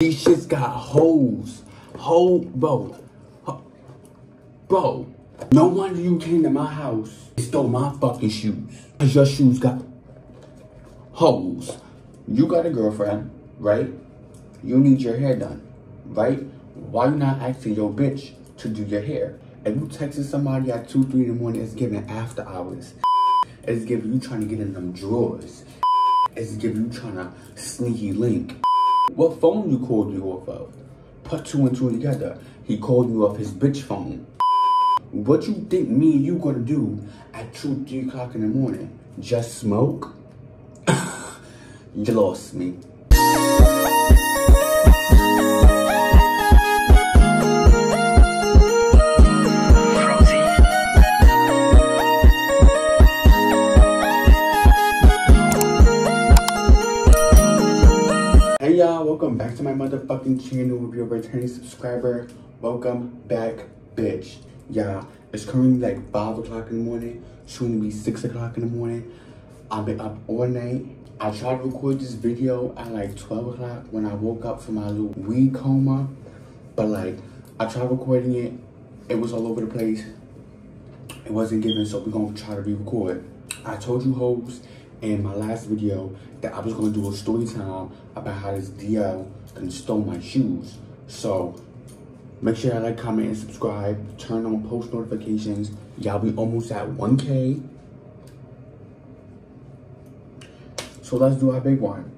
These shits got holes. Hole, bro. Bro, no wonder you came to my house and stole my fucking shoes. Cause your shoes got holes. You got a girlfriend, right? You need your hair done, right? Why you not asking your bitch to do your hair? If you texting somebody at 2, 3 in the morning, it's giving after hours. It's giving you trying to get in them drawers. It's giving you trying to sneaky link. What phone you called you off of? Put two and two together. He called you off his bitch phone. What you think me and you gonna do at 2, 3 o'clock in the morning? Just smoke? you lost me. My motherfucking channel. If you're a returning subscriber, welcome back, bitch. Yeah, it's currently like 5 o'clock in the morning, soon to be 6 o'clock in the morning. I've been up all night. I tried to record this video at like 12 o'clock when I woke up from my little weed coma. But like, I tried recording it, it was all over the place. It wasn't given, so we're gonna try to re-record. I told you hoes in my last video that I was gonna do a story time about how this DL can stole my shoes. So make sure you like, comment, and subscribe. Turn on post notifications. Y'all be almost at 1K. So let's do our big one.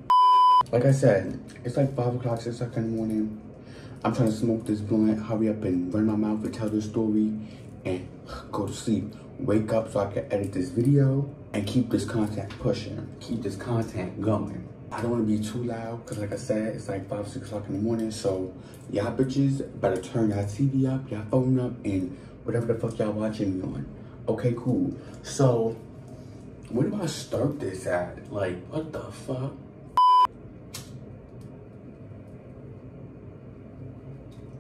Like I said, it's like 5 o'clock, 6 o'clock in the morning. I'm trying to smoke this blunt, hurry up and run my mouth and tell this story and go to sleep. Wake up so I can edit this video and keep this content pushing, keep this content going. I don't want to be too loud because like I said, it's like 5, 6 o'clock in the morning. So y'all bitches better turn that TV up, y'all phone up, and whatever the fuck y'all watching me on. Okay, cool. So where do I start this at? Like, what the fuck?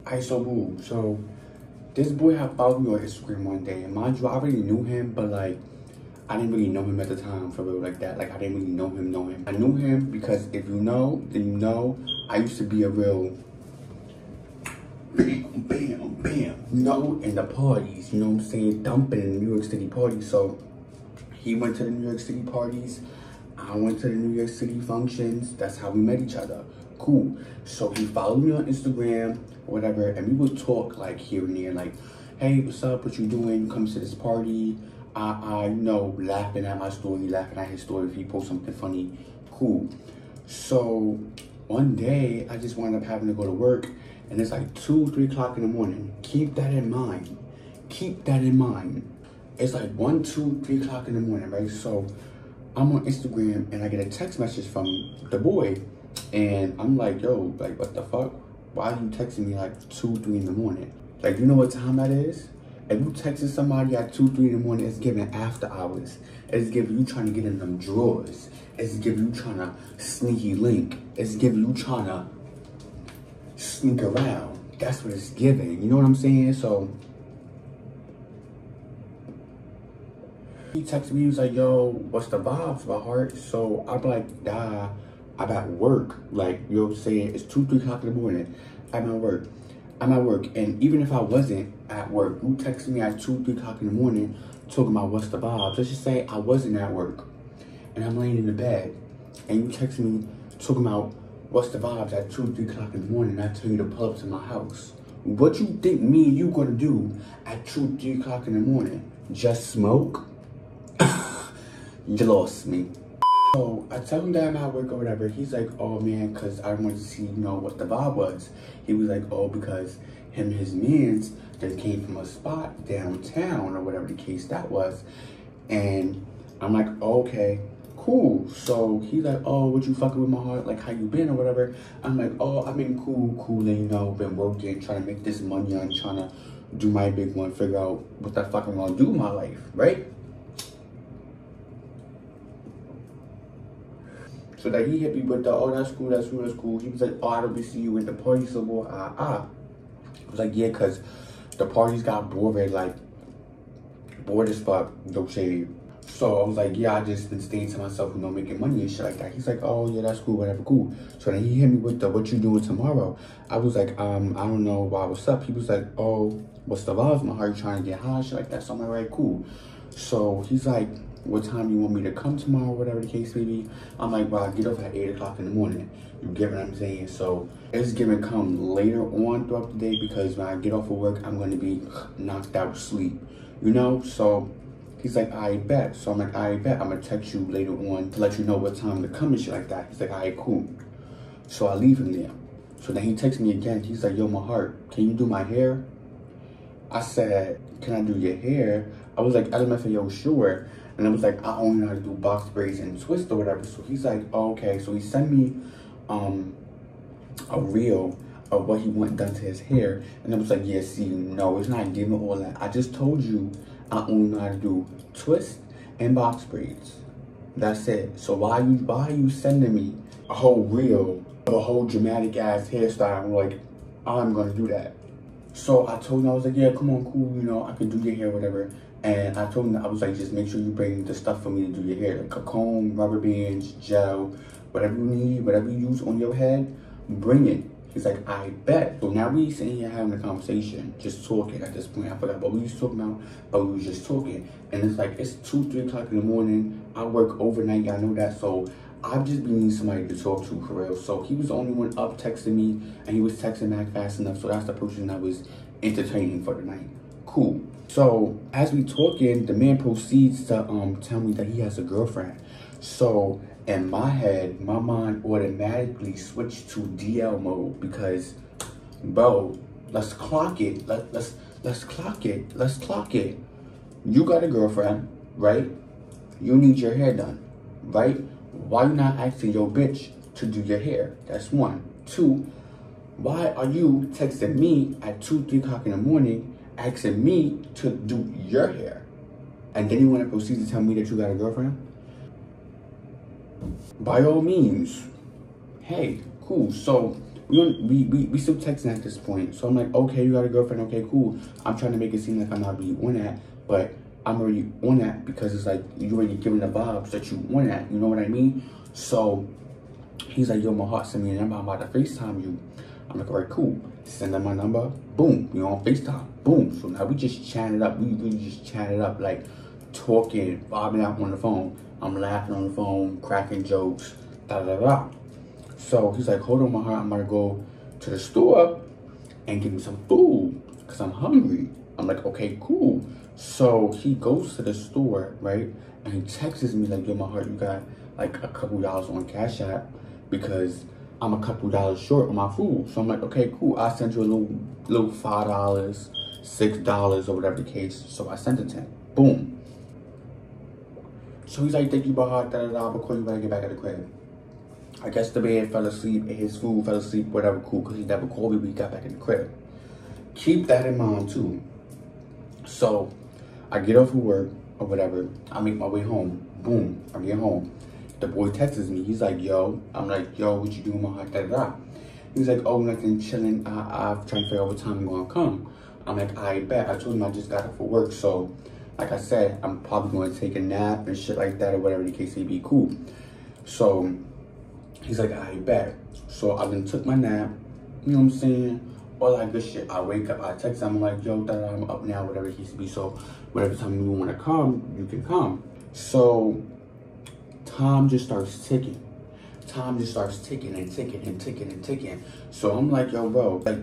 Alright, so boo. So this boy had followed me on Instagram one day, and mind you, I already knew him, but like I didn't really know him at the time for real like that. Like I didn't really know him, know him. I knew him because if you know, then you know. I used to be a real bam, bam, bam. You know, in the parties, you know what I'm saying, dumping in New York City parties. So he went to the New York City parties. I went to the New York City functions. That's how we met each other. Cool. So he followed me on Instagram, whatever, and we would talk like here and there, like, hey, what's up? What you doing? Come to this party. I, I know, laughing at my story, laughing at his story. If he posts something funny, cool. So one day, I just wound up having to go to work, and it's like two, three o'clock in the morning. Keep that in mind. Keep that in mind. It's like one, two, three o'clock in the morning, right? So I'm on Instagram and I get a text message from the boy, and I'm like, yo, like, what the fuck? Why are you texting me like two, three in the morning? Like, you know what time that is? If you texting somebody at two, three in the morning, it's giving after hours. It's giving you trying to get in them drawers. It's giving you trying to sneaky link. It's giving you trying to sneak around. That's what it's giving. You know what I'm saying? So he texted me, he was like, yo, what's the vibes, my heart? So I'm like, nah, I'm at work. Like, you know what I'm saying? It's 2, 3 o'clock in the morning. I'm at work. I'm at work. And even if I wasn't at work, you texted me at 2, 3 o'clock in the morning talking about what's the vibes. Let's just say I wasn't at work and I'm laying in the bed and you text me talking about what's the vibes at 2, 3 o'clock in the morning I tell you to pull up to my house. What you think me and you gonna do at 2, 3 o'clock in the morning? Just smoke? you lost me. So I tell him that I'm at work or whatever. He's like, oh man, cause I wanted to see, you know, what the vibe was. He was like, oh, because him and his mans just came from a spot downtown or whatever the case that was. And I'm like, okay, cool. So he's like, oh, what you fucking with my heart? Like, how you been or whatever? I'm like, oh, I've been cool, cool, you know, been working, trying to make this money. I'm trying to do my big one, figure out what the fuck I'm gonna do in my life, right? So that he hit me with the, oh, that's cool, that's cool, that's cool. He was like, oh, I don't be see you in the party so more. Ah, ah. I was like, yeah, because the parties got bored, like, bored as fuck, no shade. So I was like, yeah, I just been staying to myself, you know, making money and shit like that. He's like, oh yeah, that's cool, whatever, cool. So then he hit me with the, what you doing tomorrow? I was like, um, I don't know why, what's up? He was like, oh, what's the vibes? My heart, you trying to get high, shit like that. So I'm like, right, cool. So he's like, what time you want me to come tomorrow, whatever the case may be. I'm like, well, I get off at 8 o'clock in the morning. You get what I'm saying? So it's gonna come later on throughout the day because when I get off of work, I'm gonna be knocked out sleep, you know? So He's like, I bet. So I'm like, I bet. I'm gonna text you later on to let you know what time to come and shit like that. He's like, alright, cool. So I leave him there. So then he texts me again. He's like, yo, my heart, can you do my hair? I said, can I do your hair? I was like, LMF, yo, sure. And I was like, I only know how to do box braids and twists or whatever. So he's like, oh, okay. So he sent me um, a reel of what he went done to his hair. And I was like, yeah, see, no, it's not giving all that. I just told you I only know how to do twists and box braids. That's it. So why you why are you sending me a whole reel of a whole dramatic ass hairstyle? I'm like, I'm gonna do that. So I told him I was like, yeah, come on, cool, you know, I can do your hair, whatever. And I told him I was like, just make sure you bring the stuff for me to do your hair, like a comb, rubber bands, gel, whatever you need, whatever you use on your head, bring it. He's like, I bet. So now we sitting here having a conversation, just talking at this point. I forgot what we was talking about, but we was just talking. And it's like, it's 2, 3 o'clock in the morning. I work overnight, y'all know that. So I've just been needing somebody to talk to for real. So he was the only one up texting me, and he was texting back fast enough. So that's the person that was entertaining for the night. Cool. So as we talking, the man proceeds to um tell me that he has a girlfriend. So in my head, my mind automatically switched to DL mode because, bro, let's clock it. Let, let's let's clock it. Let's clock it. You got a girlfriend, right? You need your hair done, right? Why you not asking your bitch to do your hair? That's one. Two, why are you texting me at 2, 3 o'clock in the morning asking me to do your hair? And then you want to proceed to tell me that you got a girlfriend? by all means, hey, cool. So we, we, we, we still texting at this point. So I'm like, okay, you got a girlfriend. Okay, cool. I'm trying to make it seem like I'm not really on that, but I'm already on that because it's like you already giving the vibes that you want that. You know what I mean? So he's like, yo, my heart sent me a number. I'm about to FaceTime you. I'm like, all right, cool. Send them my number. Boom. We on FaceTime. Boom. So now we just chatted up. We really just chatted up, like talking, bobbing out on the phone. I'm laughing on the phone, cracking jokes, da da da. So he's like, hold on, my heart, I'm gonna go to the store and get me some food because I'm hungry. I'm like, okay, cool. So he goes to the store, right? And he texts me like, yo, my heart, you got like a couple dollars on Cash App because I'm a couple dollars short on my food. So I'm like, okay, cool. I sent you a little, little five dollars, six dollars, or whatever the case. So I sent it to him. Boom. So he's like, thank you, Bahar, da da da, but call you when I get back at the crib. I guess the man fell asleep his food fell asleep, whatever, cool, because he never called me when he got back in the crib. Keep that in mind, too. So, I get off of work or whatever. I make my way home. Boom, I get home. The boy texts me. He's like, yo. I'm like, yo, what you doing, Mahar, da da da. He's like, oh, nothing, chilling. I, I'm trying to figure out what time I'm going to come. I'm like, I bet. I told him I just got it for work, so like I said, I'm probably going to take a nap and shit like that or whatever the case may be. Cool. So he's like, I bet. So I then took my nap. You know what I'm saying? All that good shit. I wake up, I text him, I'm like, yo, that I'm up now, whatever the case may be. So whatever time you want to come, you can come. So time just starts ticking. Time just starts ticking and ticking and ticking and ticking. So I'm like, yo, bro, like,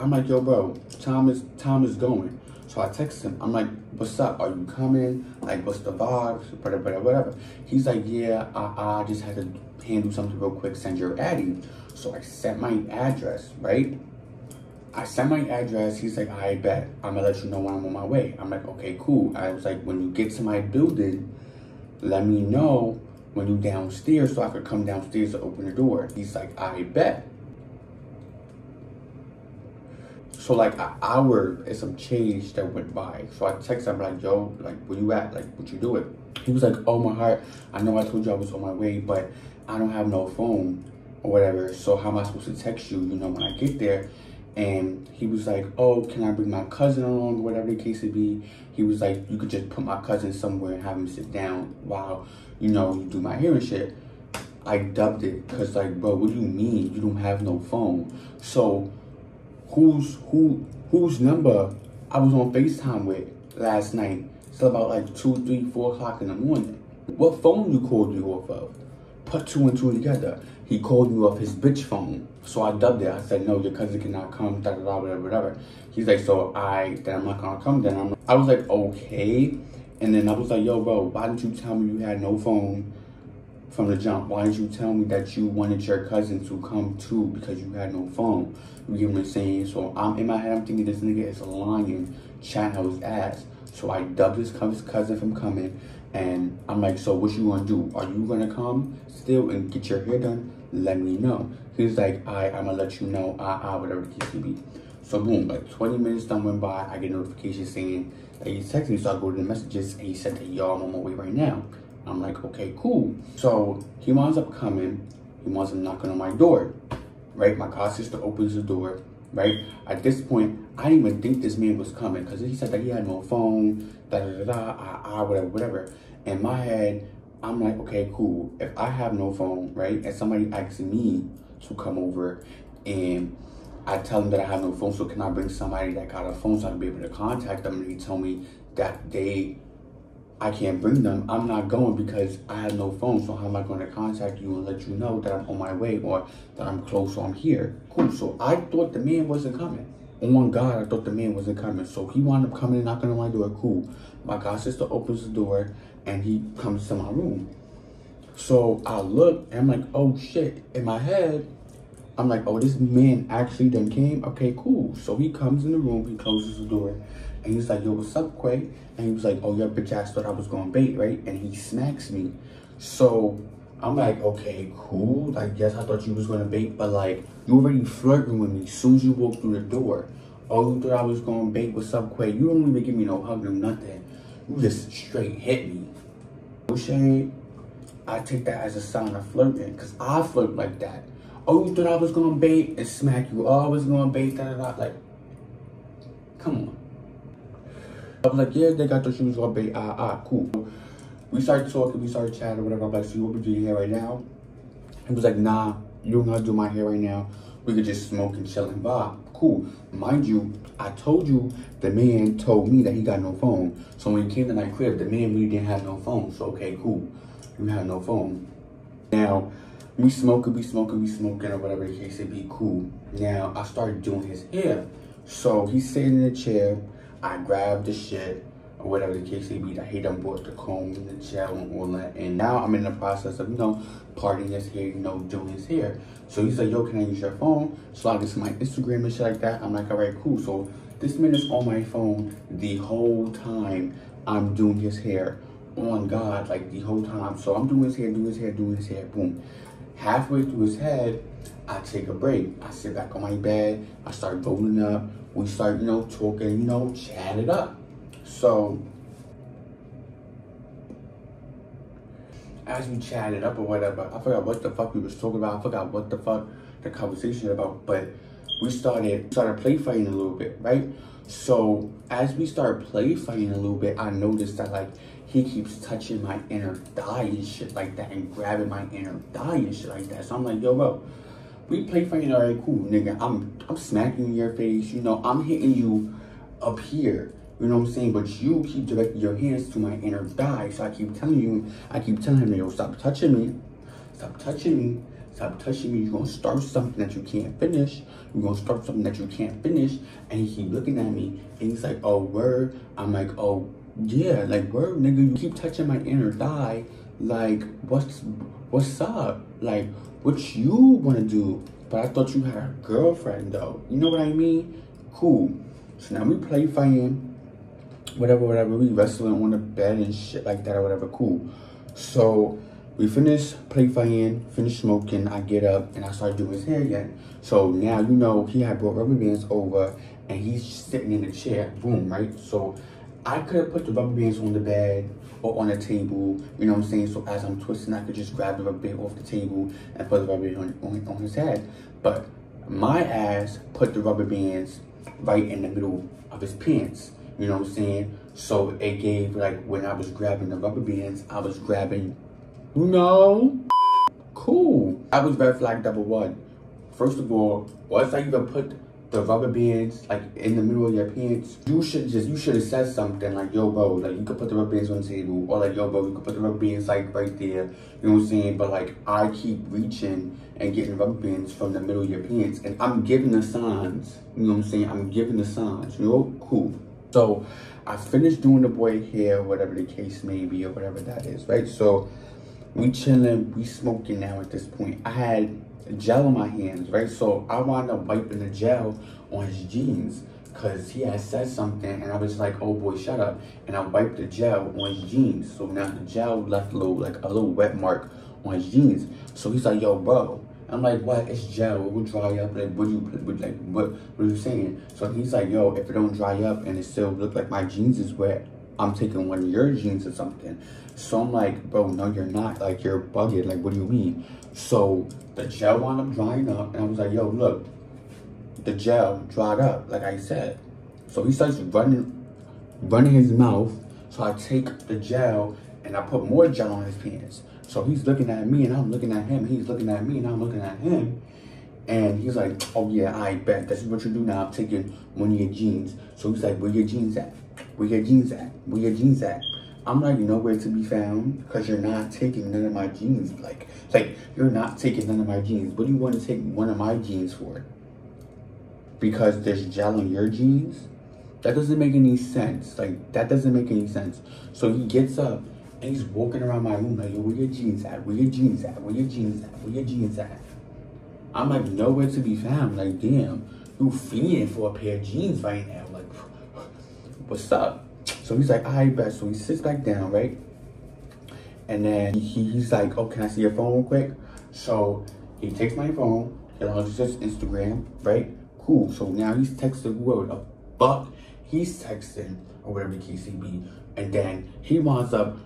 I'm like, yo, bro, time is time is going. So I text him. I'm like, what's up? Are you coming? Like, what's the vibes? Whatever, whatever. He's like, yeah, I, I just had to handle something real quick, send your Addy. So I sent my address, right? I sent my address. He's like, I bet. I'm gonna let you know when I'm on my way. I'm like, okay, cool. I was like, when you get to my building, let me know when you downstairs so I could come downstairs to open the door. He's like, I bet. So like an hour and some change that went by. So I text him like, yo, like where you at? Like what you doing? He was like, oh my heart, I know I told you I was on my way, but I don't have no phone or whatever. So how am I supposed to text you, you know, when I get there? And he was like, oh, can I bring my cousin along, or whatever the case may be. He was like, you could just put my cousin somewhere and have him sit down while, you know, you do my hair and shit. I dubbed it because like, bro, what do you mean you don't have no phone? So whose who whose number I was on FaceTime with last night till about like two, three, four o'clock in the morning. What phone you called me off of? Put two and two together. He called me off his bitch phone. So I dubbed it. I said, no, your cousin cannot come, da da da, whatever, whatever. He's like, so I, then I'm not gonna come. Then I'm, I was like, okay. And then I was like, yo, bro, why didn't you tell me you had no phone from the jump? Why didn't you tell me that you wanted your cousin to come too because you had no phone? You get what I'm saying? So I'm in my head, I'm thinking this nigga is lying, chatting his ass. So I dubbed his cousin from coming. And I'm like, so what you gonna do? Are you gonna come still and get your hair done? Let me know. He's like, I, I'm gonna let you know, ah, ah, whatever the case may be. So boom, like 20 minutes done went by, I get a notification saying that he's texting me, so I go to the messages and he said that yo, I'm on my way right now. I'm like, okay, cool. So he winds up coming, he winds up knocking on my door, right? My god sister opens the door, right? At this point, I didn't even think this man was coming because he said that he had no phone, da da da da, ah, ah, whatever, whatever. In my head, I'm like, okay, cool. If I have no phone, right, and somebody asks me to come over and I tell them that I have no phone, so can I bring somebody that got a phone so I can be able to contact them? And he told me that they, I can't bring them. I'm not going because I have no phone. So how am I going to contact you and let you know that I'm on my way or that I'm close or I'm here? Cool. So I thought the man wasn't coming. On God, I thought the man wasn't coming. So he wound up coming and knocking on my door. Cool. My god sister opens the door and he comes to my room. So I look and I'm like, oh shit. In my head, I'm like, oh, this man actually then came? Okay, cool. So he comes in the room, he closes the door, and he's like, yo, what's up, Quay? And he was like, oh, your bitch ass thought I was going bait, right? And he smacks me. So I'm like, okay, cool. Like, yes, I thought you was going to bait, but like, you already flirting with me as soon as you walk through the door. Oh, you thought I was going to bait? What's up, Quay? You don't even give me no hug, no nothing. You just straight hit me. Shane, I take that as a sign of flirting because I flirt like that. Oh, you thought I was gonna bait and smack you. Oh, I was gonna bait, da da da. Like, come on. I was like, yeah, they got the shoes gonna bait. Ah, ah, cool. We started talking, we started chatting, whatever. I'm like, so you want me to do your hair right now? He was like, nah, you don't gotta do my hair right now. We could just smoke and chill and vibe. Cool. Mind you, I told you the man told me that he got no phone. So when he came to my crib, the man really didn't have no phone. So okay, cool. You have no phone. Now, we smoking, we smoking, we smoking, or whatever the case may be, cool. Now, I started doing his hair. So he's sitting in the chair. I grabbed the shit, or whatever the case may be. I hate done bought the comb and the gel and all that. And now I'm in the process of, you know, parting his hair, you know, doing his hair. So he's like, yo, can I use your phone? So I get to my Instagram and shit like that. I'm like, all right, cool. So this man is on my phone the whole time I'm doing his hair on God, like the whole time. So I'm doing his hair, doing his hair, doing his hair, boom halfway through his head, I take a break. I sit back on my bed. I start rolling up. We start, you know, talking, you know, chat it up. So, as we chatted up or whatever, I forgot what the fuck we was talking about. I forgot what the fuck the conversation about. But we started started play fighting a little bit, right? So as we start play fighting a little bit, I noticed that like he keeps touching my inner thigh and shit like that and grabbing my inner thigh and shit like that. So I'm like, yo, bro, we play fighting, all right, cool, nigga. I'm I'm smacking your face, you know, I'm hitting you up here. You know what I'm saying? But you keep directing your hands to my inner thigh. So I keep telling you, I keep telling him, yo, stop touching me. Stop touching me. Stop touching me. You're going to start something that you can't finish. You're going to start something that you can't finish. And he keep looking at me. And he's like, oh, word. I'm like, oh, yeah, like word, nigga, you keep touching my inner thigh. Like, what's what's up? Like, what you wanna do? But I thought you had a girlfriend though. You know what I mean? Cool. So now we play fighting, whatever, whatever. We wrestling on the bed and shit like that or whatever. Cool. So we finish play fighting, finish smoking. I get up and I start doing his hair again. So now you know he had brought rubber bands over and he's sitting in the chair. Boom, right? So I could have put the rubber bands on the bed or on the table, you know what I'm saying? So as I'm twisting, I could just grab the rubber band off the table and put the rubber band on, on, on his head. But my ass put the rubber bands right in the middle of his pants. You know what I'm saying? So it gave like when I was grabbing the rubber bands, I was grabbing, you know, cool. I was red flag double one. First of all, once I even put the rubber bands like in the middle of your pants, you should just you should have said something like yo bro, like you could put the rubber bands on the table or like yo bro, you could put the rubber bands like right there. You know what I'm saying? But like I keep reaching and getting rubber bands from the middle of your pants and I'm giving the signs. You know what I'm saying? I'm giving the signs. You know, cool. So I finished doing the boy hair, whatever the case may be, or whatever that is, right? So we chilling, we smoking now at this point. I had gel on my hands, right? So I wound up wiping the gel on his jeans because he had said something and I was like, oh boy, shut up. And I wiped the gel on his jeans. So now the gel left a little, like a little wet mark on his jeans. So he's like, yo, bro. I'm like, what? It's gel. It will dry up. Like, what you, like, what, what are you saying? So he's like, yo, if it don't dry up and it still look like my jeans is wet, I'm taking one of your jeans or something. So I'm like, bro, no, you're not. Like, you're bugged. Like, what do you mean? So the gel wound up drying up, and I was like, yo, look, the gel dried up, like I said. So he starts running, running his mouth. So I take the gel and I put more gel on his pants. So he's looking at me and I'm looking at him. He's looking at me and I'm looking at him. And he's like, oh yeah, I bet. This is what you do now. I'm taking one of your jeans. So he's like, where your jeans at? Where your jeans at? Where your jeans at? I'm like, nowhere to be found because you're not taking none of my jeans. Like, like you're not taking none of my jeans. What do you want to take one of my jeans for? Because there's gel in your jeans? That doesn't make any sense. Like, that doesn't make any sense. So he gets up and he's walking around my room like, yo, where your jeans at? Where your jeans at? Where your jeans at? Where your jeans at? I'm like, nowhere to be found. Like, damn, you feeding for a pair of jeans right now. Like, what's up? So he's like, right, bet. So he sits back down, right? And then he, he's like, oh, can I see your phone real quick? So he takes my phone, he launches his Instagram, right? Cool. So now he's texting whoever the fuck he's texting or whatever the case be. And then he winds up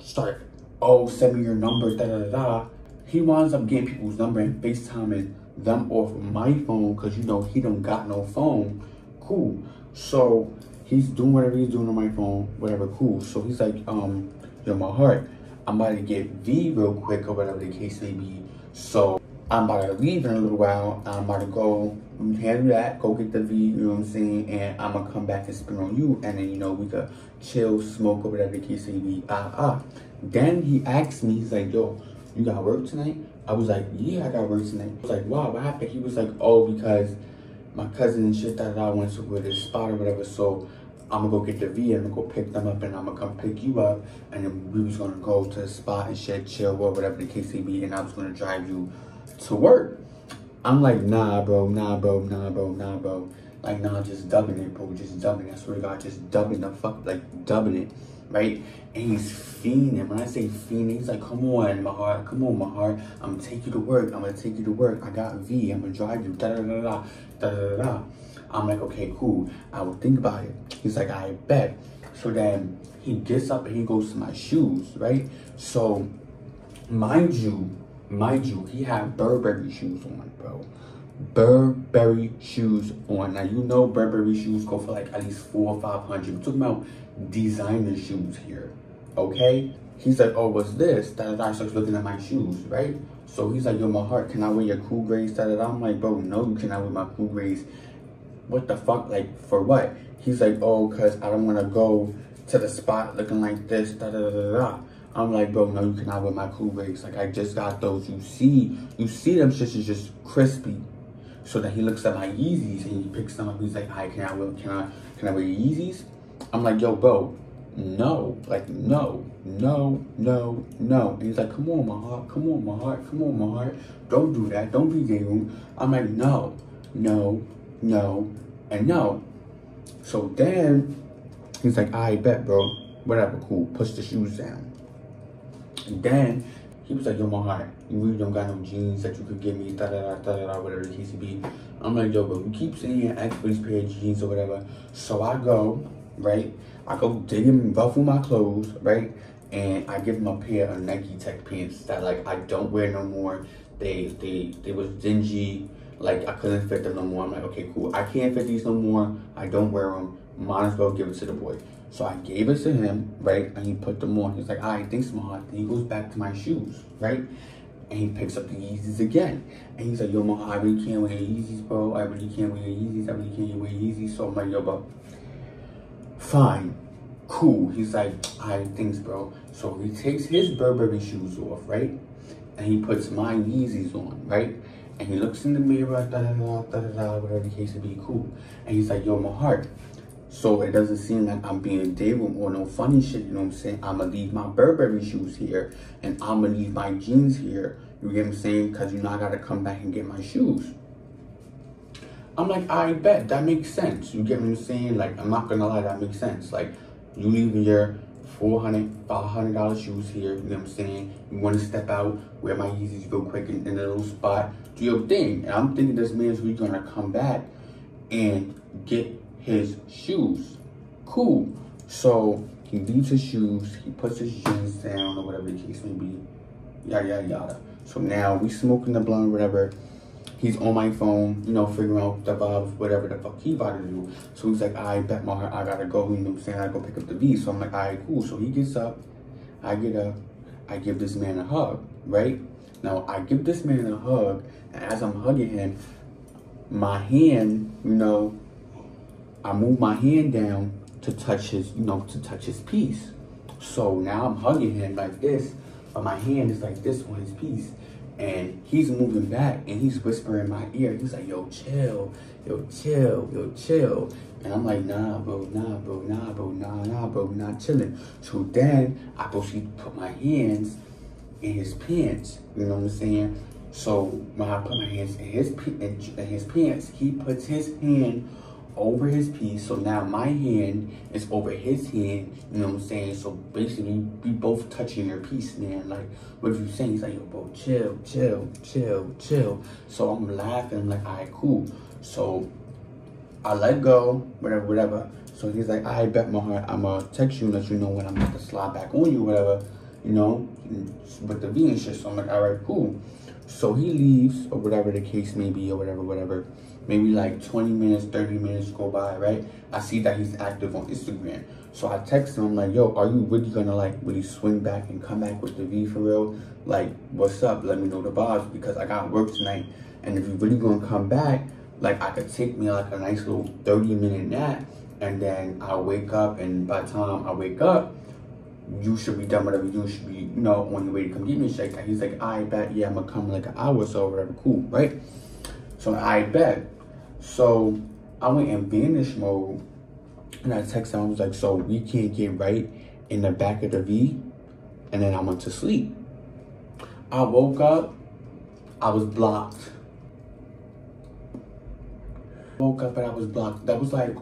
start, oh, send me your number, da da da da. He winds up getting people's number and FaceTiming them off my phone because you know he don't got no phone. Cool. So he's doing whatever he's doing on my phone, whatever, cool. So he's like, um, yo, my heart, I'm about to get V real quick or whatever the case may be. So I'm about to leave in a little while. I'm about to go handle that, go get the V, you know what I'm saying? And I'm gonna come back and spin on you. And then, you know, we could chill, smoke or whatever the case may be. Ah, ah. Then he asked me, he's like, yo, you got work tonight? I was like, yeah, I got work tonight. I was like, wow, what happened? He was like, oh, because my cousin and shit that I went to with his spot or whatever. So I'm gonna go get the V and I'm gonna go pick them up and I'm gonna come pick you up and then we was gonna go to the spot and shit, chill, or whatever the case may be, and I was gonna drive you to work. I'm like, nah, bro, nah, bro, nah, bro, nah, bro. Like, nah, just dubbing it, bro, just dubbing it. I swear to God, just dubbing the fuck, like, dubbing it, right? And he's fiending. When I say fiending, he's like, come on, my heart, come on, my heart. I'm gonna take you to work. I'm gonna take you to work. I got V. I'm gonna drive you. Da da da da da da da. I'm like, okay, cool. I will think about it. He's like, I bet. So then he gets up and he goes to my shoes, right? So, mind you, mind you, he had Burberry shoes on, bro. Burberry shoes on. Now you know Burberry shoes go for like at least four or five hundred. We're talking about designer shoes here. Okay? He's like, oh, what's this? That I starts looking at my shoes, right? So he's like, yo, my heart, can I wear your cool grays? That I'm like, bro, no, you cannot wear my cool grays what the fuck, like, for what? He's like, oh, because I don't want to go to the spot looking like this, da da da da. I'm like, bro, no, you cannot wear my cool grays. Like, I just got those. You see, you see them shits is just crispy. So then he looks at my Yeezys and he picks them up. He's like, hi, can I wear, can I, can I wear Yeezys? I'm like, yo, bro, no, like, no, no, no, no. And he's like, come on, my heart, come on, my heart, come on, my heart. Don't do that. Don't be gay. I'm like, no, no, no, and no. So then he's like, I bet, bro. Whatever, cool. Push the shoes down. And then he was like, yo, my heart, you really don't got no jeans that you could give me, da da da da da, whatever the case be. I'm like, yo, but you keep saying you ask for pair of jeans or whatever. So I go, right? I go dig him, ruffle my clothes, right? And I give him a pair of Nike Tech pants that like I don't wear no more. They they they was dingy Like I couldn't fit them no more. I'm like, okay, cool. I can't fit these no more. I don't wear them. Might as well give it to the boy. So I gave it to him, right? And he put them on. He's like, all right, thanks, Mahad. And he goes back to my shoes, right? And he picks up the Yeezys again. And he's like, yo, Mahad, I really can't wear Yeezys, bro. I really can't wear Yeezys. I really can't wear Yeezys. So I'm like, yo, bro, fine, cool. He's like, all right, thanks, bro. So he takes his Burberry shoes off, right? And he puts my Yeezys on, right? And he looks in the mirror, da da da da da whatever the case to be, cool. And he's like, yo, my heart. So it doesn't seem like I'm being David or no funny shit, you know what I'm saying? I'm gonna leave my Burberry shoes here and I'm gonna leave my jeans here. You get what I'm saying? Cause you know I gotta come back and get my shoes. I'm like, I bet that makes sense. You get what I'm saying? Like, I'm not gonna lie, that makes sense. Like, you leaving your 400 $500 shoes here, you know what I'm saying? You wanna step out, wear my Yeezys real quick in, in a little spot, do your thing. And I'm thinking this man's really gonna come back and get his shoes. Cool. So he leaves his shoes, he puts his jeans down or whatever the case may be. Yada yada yada. So now we smoking the blunt, whatever. He's on my phone, you know, figuring out the vibes, whatever the fuck he about to do. So he's like, I bet my heart, I gotta go, you know what I'm saying? I go pick up the V. So I'm like, all right, cool. So he gets up, I get up, I give this man a hug, right? Now I give this man a hug, and as I'm hugging him, my hand, you know, I move my hand down to touch his, you know, to touch his piece. So now I'm hugging him like this, but my hand is like this on his piece. And he's moving back and he's whispering in my ear. He's like, yo, chill, yo, chill, yo, chill. And I'm like, nah, bro, nah, bro, nah, bro, nah, nah, bro, not chilling. So then I proceed to put my hands in his pants. You know what I'm saying? So when I put my hands in his in his pants, he puts his hand over his piece. So now my hand is over his hand. You know what I'm saying? So basically, we both touching your piece, man. Like, what you saying? He's like, yo, bro, chill, chill, chill, chill. So I'm laughing. I'm like, all right, cool. So I let go, whatever, whatever. So he's like, I bet my heart, I'm gonna text you and let you know when I'm about to slide back on you, whatever, you know, with the V and shit. So I'm like, all right, cool. So he leaves, or whatever the case may be, or whatever, whatever maybe like 20 minutes, 30 minutes go by, right? I see that he's active on Instagram. So I text him, I'm like, yo, are you really gonna like really swing back and come back with the V for real? Like, what's up? Let me know the vibes because I got work tonight. And if you really gonna come back, like I could take me like a nice little 30 minute nap and then I'll wake up and by the time I wake up, you should be done whatever you should be, you know, on your way to come get me shake. He's like, I bet, yeah, I'm gonna come like an hour or so, whatever, cool, right? So I bet. So I went in vanish mode and I texted him, I was like, so we can't get right in the back of the V. And then I went to sleep. I woke up, I was blocked. Woke up and I was blocked. That was like,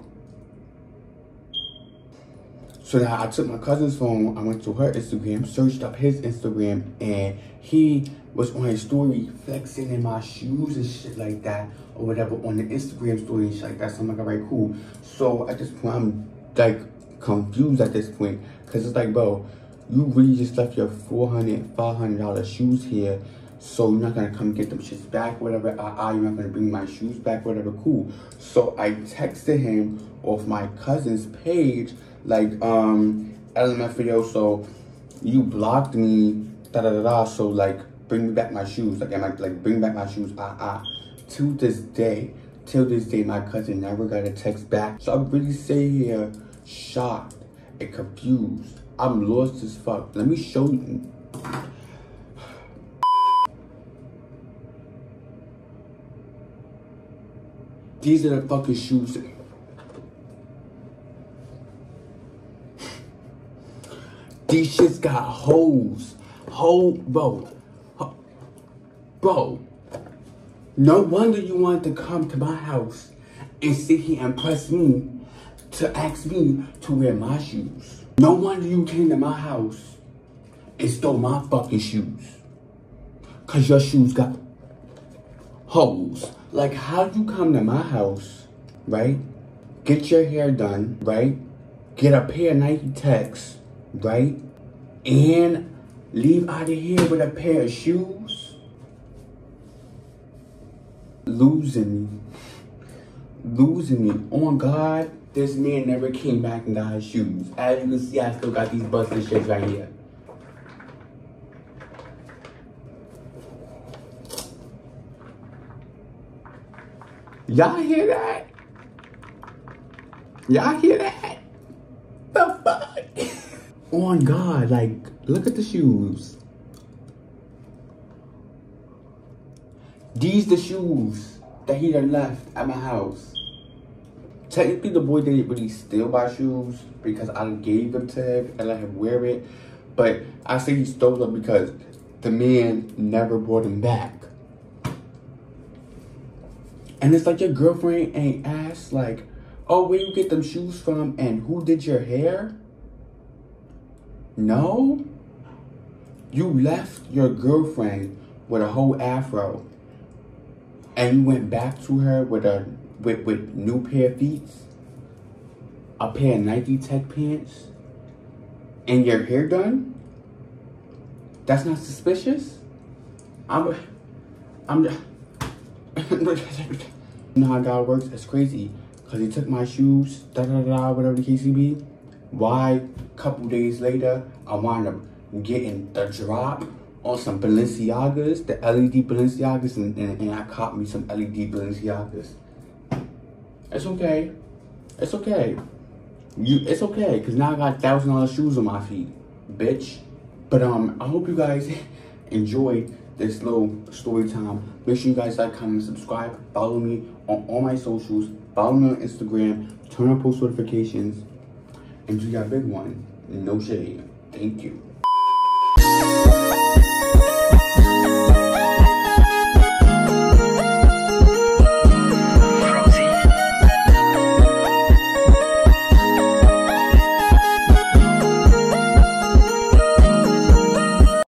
so now I took my cousin's phone, I went to her Instagram, searched up his Instagram, and he was on his story flexing in my shoes and shit like that or whatever on the Instagram story and shit like that. So I'm like, all right, cool. So at this point, I'm like confused at this point because it's like, bro, you really just left your $400, $500 shoes here. So you're not gonna come get them shits back, whatever. I, I, you're not gonna bring my shoes back, whatever. Cool. So I texted him off my cousin's page, like um, LMFAO. So you blocked me, da da da da. So like bring me back my shoes. Like, am I like bring back my shoes? Ah ah. To this day, till this day, my cousin never got a text back. So I'm really say here, shocked and confused. I'm lost as fuck. Let me show you. These are the fucking shoes. These shits got holes. Hole, bro. Bro, no wonder you wanted to come to my house and sit here and press me to ask me to wear my shoes. No wonder you came to my house and stole my fucking shoes. Cause your shoes got holes. Like how'd you come to my house, right? Get your hair done, right? Get a pair of Nike Techs, right? And leave out of here with a pair of shoes? Losing me. Losing me. Oh On God, this man never came back and got his shoes. As you can see, I still got these busted shits right here. Y'all hear that? Y'all hear that? The fuck? Oh On God, like, look at the shoes. These the shoes that he done left at my house. Technically, the boy didn't really steal my shoes because I gave them to him and let him wear it. But I say he stole them because the man never brought them back. And it's like your girlfriend ain't asked like, oh, where you get them shoes from and who did your hair? No. You left your girlfriend with a whole afro and you went back to her with a with, with new pair of feet, a pair of Nike Tech pants, and your hair done? That's not suspicious? I'm I'm you know how God works? It's crazy. Because he took my shoes, da da da, whatever the case may be. Why, couple days later, I wound up getting the drop on some Balenciagas, the LED Balenciagas, and, and, and I caught me some LED Balenciagas. It's okay. It's okay. You, it's okay, because now I got thousand dollar shoes on my feet, bitch. But um, I hope you guys enjoyed this little story time. Make sure you guys like, comment, subscribe, follow me on all my socials, follow me on Instagram, turn on post notifications, and do your big one. No shade. Thank you.